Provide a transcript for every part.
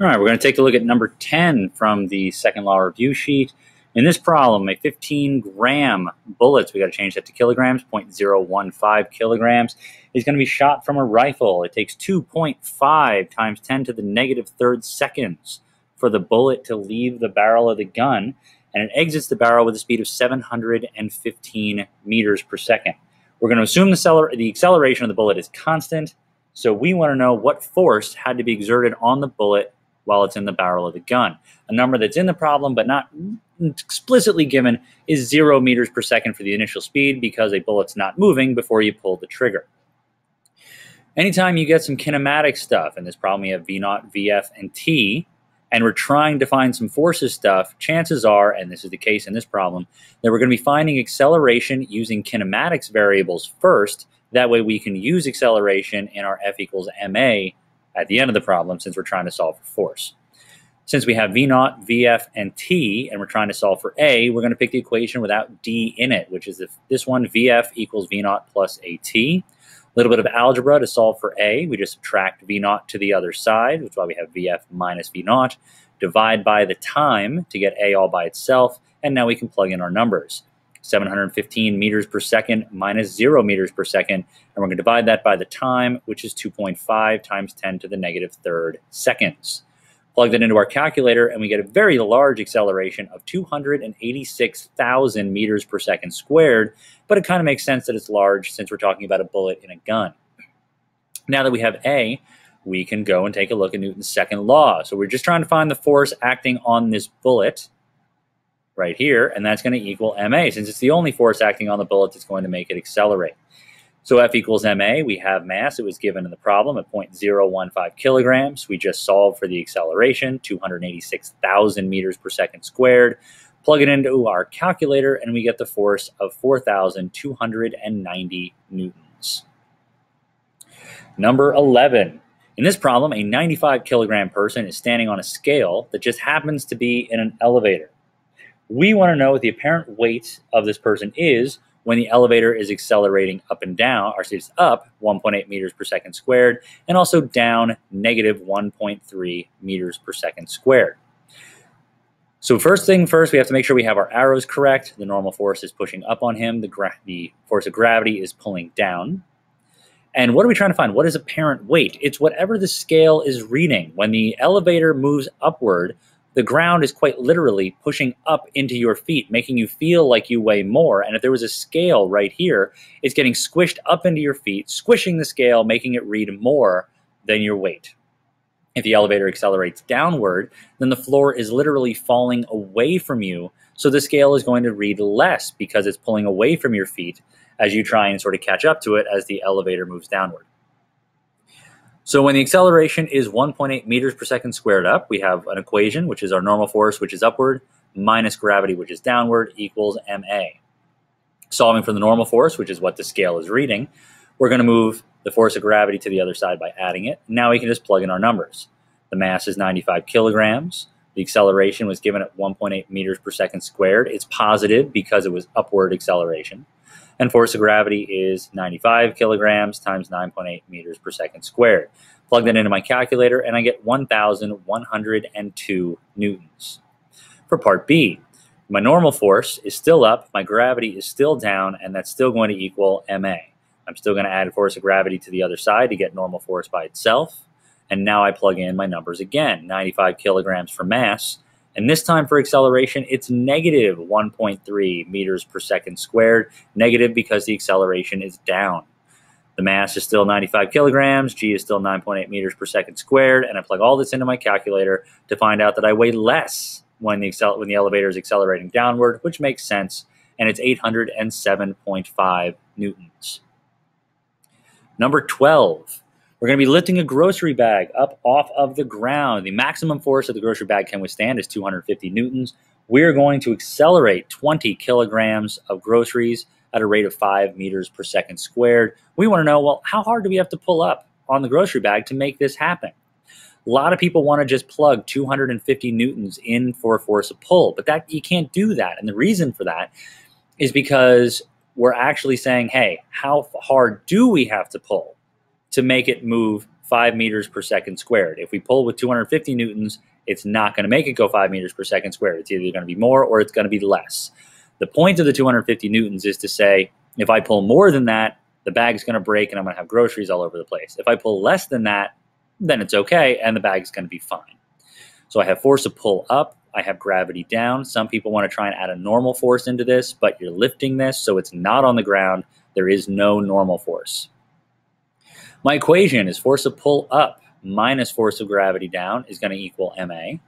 All right, we're going to take a look at number 10 from the second law review sheet. In this problem, a 15 gram bullet, so we got to change that to kilograms, 0.015 kilograms, is going to be shot from a rifle. It takes 2.5 times 10 to the negative third seconds for the bullet to leave the barrel of the gun, and it exits the barrel with a speed of 715 meters per second. We're going to assume the, the acceleration of the bullet is constant, so we want to know what force had to be exerted on the bullet while it's in the barrel of the gun. A number that's in the problem but not explicitly given is zero meters per second for the initial speed because a bullet's not moving before you pull the trigger. Anytime you get some kinematic stuff, in this problem we have V naught, VF, and T, and we're trying to find some forces stuff, chances are, and this is the case in this problem, that we're going to be finding acceleration using kinematics variables first. That way we can use acceleration in our F equals ma at the end of the problem since we're trying to solve for force. Since we have V naught, VF, and T, and we're trying to solve for A, we're going to pick the equation without D in it, which is if this one, VF equals V naught plus AT. A little bit of algebra to solve for A. We just subtract V naught to the other side, which is why we have VF minus V naught. Divide by the time to get A all by itself, and now we can plug in our numbers. 715 meters per second minus 0 meters per second. And we're going to divide that by the time, which is 2.5 times 10 to the negative third seconds. Plug that into our calculator, and we get a very large acceleration of 286,000 meters per second squared. But it kind of makes sense that it's large since we're talking about a bullet in a gun. Now that we have A, we can go and take a look at Newton's second law. So we're just trying to find the force acting on this bullet right here, and that's going to equal ma, since it's the only force acting on the bullet that's going to make it accelerate. So F equals ma, we have mass, it was given in the problem at 0.015 kilograms. We just solved for the acceleration, 286,000 meters per second squared. Plug it into our calculator, and we get the force of 4,290 newtons. Number 11. In this problem, a 95 kilogram person is standing on a scale that just happens to be in an elevator. We want to know what the apparent weight of this person is when the elevator is accelerating up and down, or it's up 1.8 meters per second squared, and also down negative 1.3 meters per second squared. So first thing first, we have to make sure we have our arrows correct. The normal force is pushing up on him. The, the force of gravity is pulling down. And what are we trying to find? What is apparent weight? It's whatever the scale is reading. When the elevator moves upward, the ground is quite literally pushing up into your feet, making you feel like you weigh more. And if there was a scale right here, it's getting squished up into your feet, squishing the scale, making it read more than your weight. If the elevator accelerates downward, then the floor is literally falling away from you. So the scale is going to read less because it's pulling away from your feet as you try and sort of catch up to it as the elevator moves downward. So when the acceleration is 1.8 meters per second squared up, we have an equation, which is our normal force, which is upward, minus gravity, which is downward, equals ma. Solving for the normal force, which is what the scale is reading, we're going to move the force of gravity to the other side by adding it. Now we can just plug in our numbers. The mass is 95 kilograms. The acceleration was given at 1.8 meters per second squared. It's positive because it was upward acceleration and force of gravity is 95 kilograms times 9.8 meters per second squared. Plug that into my calculator and I get 1,102 newtons. For part B, my normal force is still up, my gravity is still down, and that's still going to equal ma. I'm still going to add force of gravity to the other side to get normal force by itself. And now I plug in my numbers again 95 kilograms for mass and this time for acceleration, it's negative 1.3 meters per second squared. Negative because the acceleration is down. The mass is still 95 kilograms, g is still 9.8 meters per second squared, and I plug all this into my calculator to find out that I weigh less when the, when the elevator is accelerating downward, which makes sense, and it's 807.5 newtons. Number 12, we're going to be lifting a grocery bag up off of the ground. The maximum force that the grocery bag can withstand is 250 newtons. We're going to accelerate 20 kilograms of groceries at a rate of 5 meters per second squared. We want to know, well, how hard do we have to pull up on the grocery bag to make this happen? A lot of people want to just plug 250 newtons in for a force of pull, but that you can't do that. And the reason for that is because we're actually saying, hey, how hard do we have to pull? To make it move 5 meters per second squared. If we pull with 250 newtons, it's not going to make it go 5 meters per second squared. It's either going to be more or it's going to be less. The point of the 250 newtons is to say, if I pull more than that, the bag is going to break and I'm going to have groceries all over the place. If I pull less than that, then it's okay and the bag is going to be fine. So I have force to pull up, I have gravity down. Some people want to try and add a normal force into this, but you're lifting this, so it's not on the ground. There is no normal force. My equation is force of pull up minus force of gravity down is going to equal ma.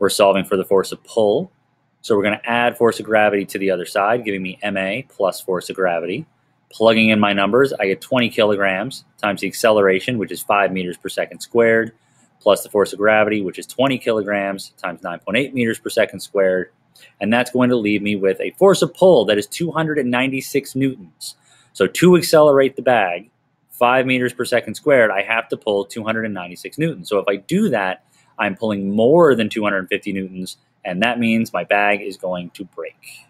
We're solving for the force of pull. So we're going to add force of gravity to the other side, giving me ma plus force of gravity. Plugging in my numbers, I get 20 kilograms times the acceleration, which is 5 meters per second squared, plus the force of gravity, which is 20 kilograms times 9.8 meters per second squared. And that's going to leave me with a force of pull that is 296 newtons. So to accelerate the bag, 5 meters per second squared, I have to pull 296 newtons. So if I do that, I'm pulling more than 250 newtons, and that means my bag is going to break.